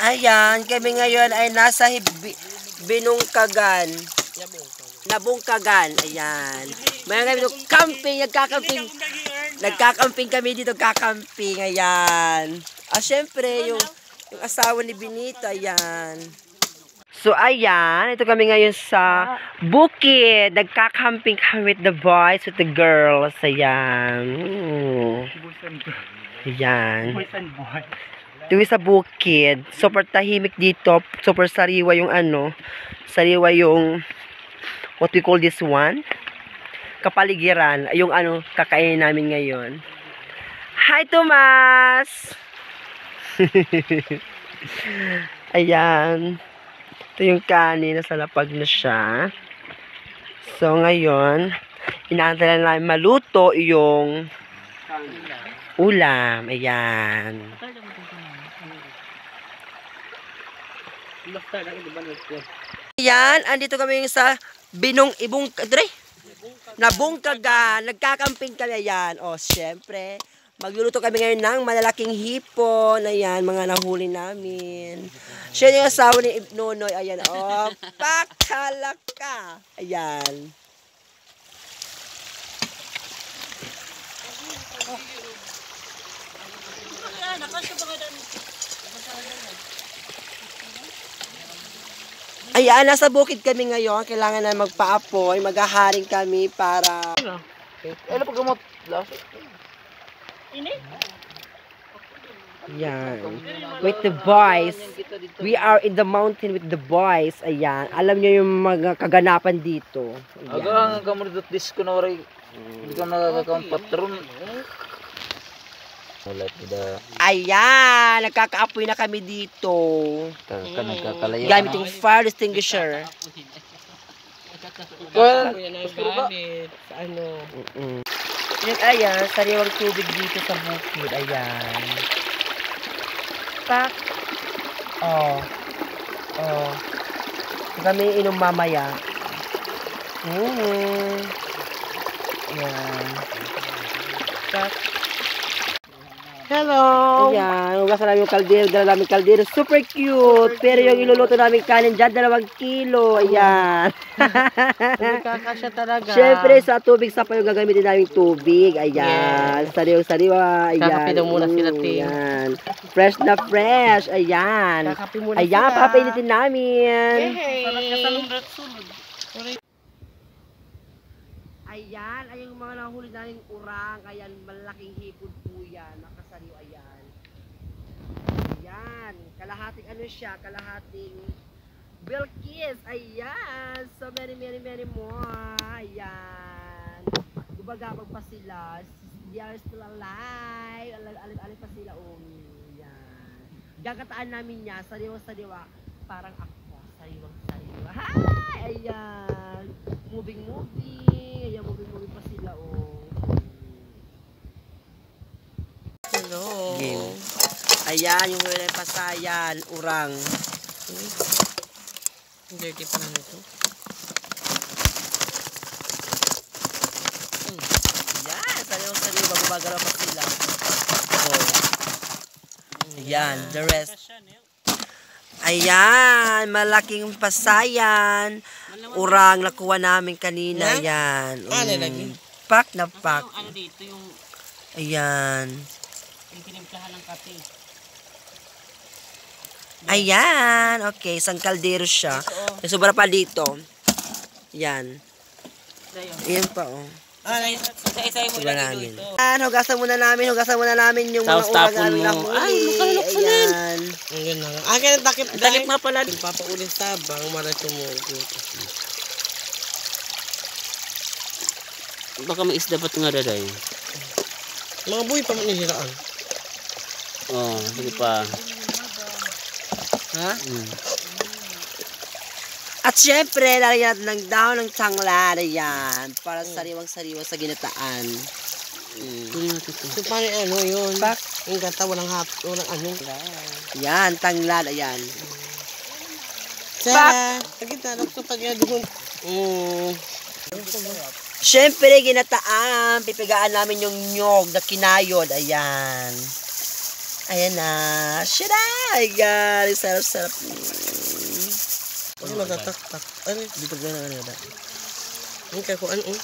Ayan, kami ngayon ay nasa Binungkagan. Nabungkagan. Ayan. Mayroon kami dito camping, nagkakamping. Nagkakamping kami dito, kakamping. Ayan. Ah, syempre, yung, yung asawa ni Benito, ayan. So, ayan. Ito kami ngayon sa bukid. Nagkakamping kami with the boys, with the girls. Ayan. Mm. Ayan. Dito sa bukid. Super tahimik dito. Super sariwa yung ano. Sariwa yung what we call this one. Kapaligiran. Yung ano kakainin namin ngayon. Hi, Tomas! Ayan. Ito yung kanin. Nasa lapag na siya. So, ngayon, inaantay na namin maluto yung ulam. Ayan. Ayan, andito kami sa Binong Ibong Dre. Nabungkagan, nagkakamping kami ayan. O, syempre, magluluto kami ngayon ng malalaking hipon. Ayan, mga nahuli namin. Siya yung asawa ni Nonoy. Ayan, o, pakalaka. Ayan. Ayan, nasa bukid kami ngayon. Kailangan na magpaapoy. Maghaharing kami para... Ano pag gamot? Ayan. With the boys. We are in the mountain with the boys. Ayan. Alam niyo yung mga kaganapan dito. Ayan. Agang kamu dito disco na waray. Hindi ka nakakakount patron. Wala tida Ayan. Nagkakaapoy na kami dito. ka ka nagkakalayo. Gamit yung fire extinguisher. Kaya Ano? Yung ayan, sariwang tubig dito sa bukid. Ayan. Pak. Oh. Oh. Kami inom mamaya. Mm. Ayan. Pak. Hello. Ayan, hugasan namin yung kaldero, dala namin kaldero. Super cute. Pero yung iluluto namin kanin dyan, dalawang kilo. Ayan. Kakasya talaga. Siyempre, sa tubig sa yung gagamitin namin tubig. Ayan. Sariw-sariwa. Ayan. Kakape daw muna sila, Ting. Ayan. Fresh na fresh. Ayan. Kakape muna Ayan, papainitin namin. Sarap ka sa. Ayan, ay yung mga nahuli namin urang. Ayan, malaking hipon po yan. Nakasariw, ayan. Ayan, kalahating ano siya, kalahating Bilkis. Ayan, so many, many, many more. Ayan. Gumagabag pa sila. They are still alive. Alip-alip pa sila. Oh, ayan. Gagataan namin niya, sariwa-sariwa. Parang ako, sariwang-sariwa. Hi! Ayan. Moving, moving. Ayan, moving, moving pa sila, oh. Hello. Game. Ayan, yung wala pasayan, urang. Dirty pa na ito. Ayan, sariwa-sariwa. Bagumagalaw pa sila. Oh. Ayan, the rest. Ayan, malaking pasayan. Urang nakuha namin kanina. Ayan. Ano lagi? Pak na pak. Ano dito yung Ayan. yung tinimplahan ng kape. Ayan. Okay, isang kaldero siya. May sobra pa dito. Ayan. Ayan pa, oh. Ah, isa-isa mo Sobra namin. Ayan, hugasan muna namin. Hugasan muna namin yung mga namin mo. nahuli. Ay, makalok pa din. Ayan. Ang. Ah, takip Dalip nga pala. Papaulin sabang mara tumugot. Baka may isda ba't nga daday? Mga buhay pa man nihiraan. Oo, oh, sige pa. Ha? Mm. At syempre, lalagyan natin ng dahon ng tanglad. Ayan. Para sariwang-sariwa sa ginataan. Mm. So, paano ano yun? Pak. Yung gata, walang hap, walang ano. Ayan, tanglad. Ayan. Sa, pagkita, nagtupad nga doon. Mm. Syempre, ginataan. Pipigaan namin yung nyog na kinayod. Ayan. Ayan na. Shit My God. Sarap-sarap. Ano natataktak? Ano? Dito ba na ba? Ang ano? oh.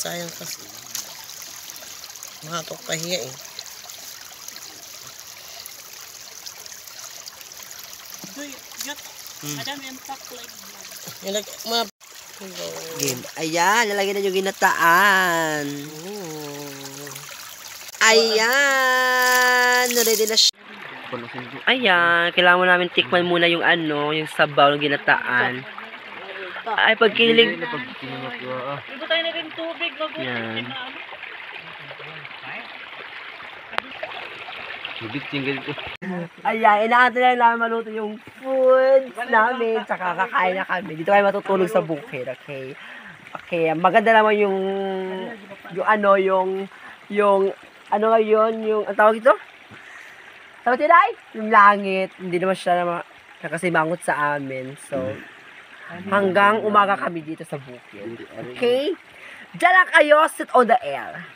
Sayang kasi. Makatok pahiya eh. Mga... Game. Ayan. Lalagyan na yung ginataan. Oh. Ayan. Ready na siya. Ayan. Kailangan mo namin tikman muna yung ano, yung sabaw ng ginataan. Ay, pagkilig. Ibo tayo na rin tubig. Yan. Bibit tinggal ko. Ayan, inaantay lang namin maluto yung food namin, tsaka kakain na kami. Dito kayo matutulog sa bukid, okay? Okay, maganda naman yung, yung ano, yung, yung, ano nga yun, yung, ang tawag ito? Tawag ito, Day? Yung langit, hindi naman siya naman, nakasimangot sa amin. So, hanggang umaga kami dito sa bukid. Okay? Diyan lang kayo, sit on the air.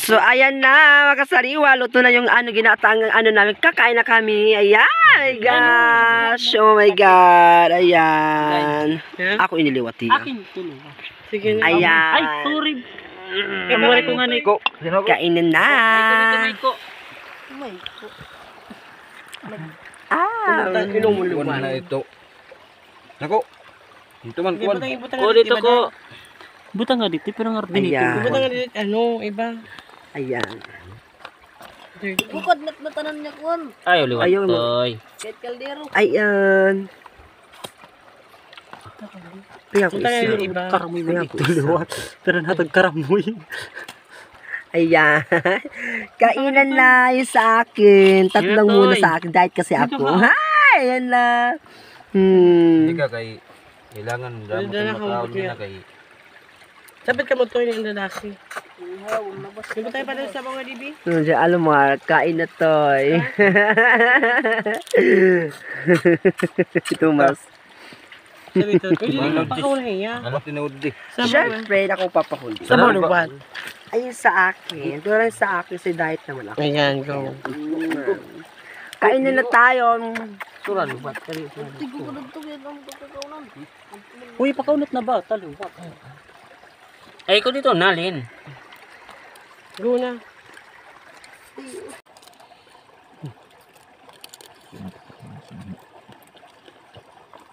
So, ayan na, mga kasariwa. Luto na yung ano, ginatang ano namin. Kakain na kami. Ayan, my gosh. Oh my God. Ayan. Yan. Ako iniliwati. ah. tuloy. Sige na. Ayan. Ay, sorry. Eh, mawari ko nga ni ko. Sino ko? Kainin na. May ko, Ah. Kuwan na ito. Nako. Ito man. Ibutang, ibutang. Ko dito ko. Buta nga dito, pero nga rin Ayan. Ibutang nga dito. Ano, iba. Ayan. Bukod na matanan niya kuan. Ayaw mo. toy. Kahit kaldero. Ayan. Kaya ko iba. Karamoy mo isa. Liwat. Pero natag karamoy. Ayan. Kainan na yung sa akin. Tatlong muna sa akin. Diet kasi ako. Hi! Ayan na. Hmm. Hindi ka kay kailangan damo mataon kuya. na kay Sabit ka mo to yung lalaki. Ibutang tayo pa sa mga dibi. No, dyan, alam mo, ah, kain na to eh. Tumas. Sabi to. Pwede rin niya. ano tinuod di. Siyempre, ako papahuli. Sa mga lubat. Ayun sa akin. Lang sa akin, sa diet naman ako. Ayan, go. Kain na na tayo. Sura luwat. Tigo ko dito yan ang pagkakaunan. Uy, pakaunot na ba? Taluwat. Ay, ko dito, nalin. Go na.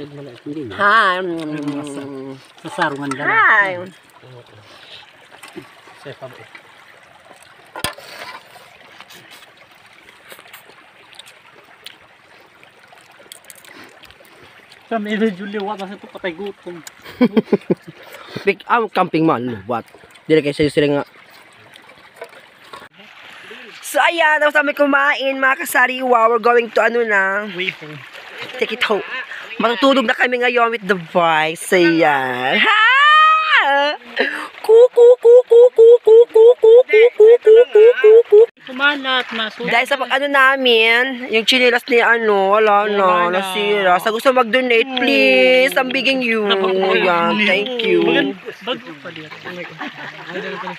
Hi. Kasarungan ka na. Hi. Sa pabo. Kami na Julia, wala sa ito patay gutom. Pick up camping man. What? Dili kayo sila nga. So ayan, tapos kami kumain mga kasariwa. We're going to ano na. Take it home. Matutulog na kami ngayon with the voice. Ayan. Ha! Kuku, kuku, kuku, kuku, kuku, kuku, kuku, kuku. Kumalat, maso. Dahil sa pag ano namin, yung chinilas ni ano, wala na, nasira. Sa gusto mag-donate, please, I'm begging you. Ayan, thank you.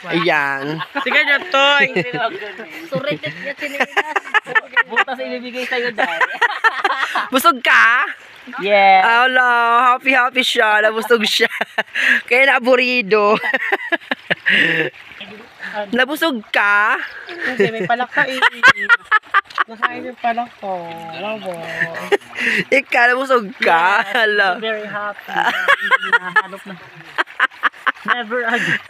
Ayan. Sige na to. Suritit niya sinilas. Butas ibibigay sa'yo dahil. Busog ka? Yeah. Hello, happy happy siya, nabusog siya. Kaya naaburido. Nabusog ka? Hindi, may palak ka eh. Nakain yung palak ko. Bravo. Ikaw, nabusog ka? Hello. Very happy. Nahanap na. Never again.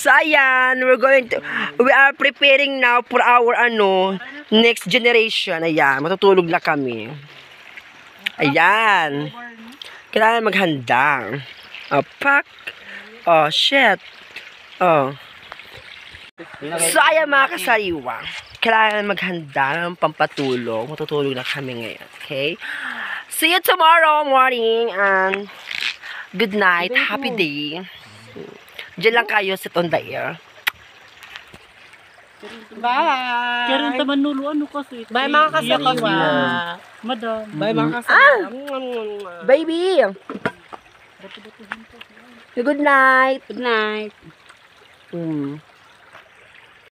So ayan, we're going to, we are preparing now for our ano, next generation. Ayan, matutulog na kami. Ayan. Kailangan maghanda. Oh, pack. Oh, shit. Oh. So, ayan mga kasariwa. Kailangan maghanda ng pampatulog. Matutulog na kami ngayon. Okay? See you tomorrow morning and good night. Happy day. Diyan lang kayo sit on the air. Bye! Kaya rin taman nulo, ano kasi? Bye mga Iyak kasariwa! kami na. Madam. Bye mga kasariwa! Baby! Good night. Good night! Mm.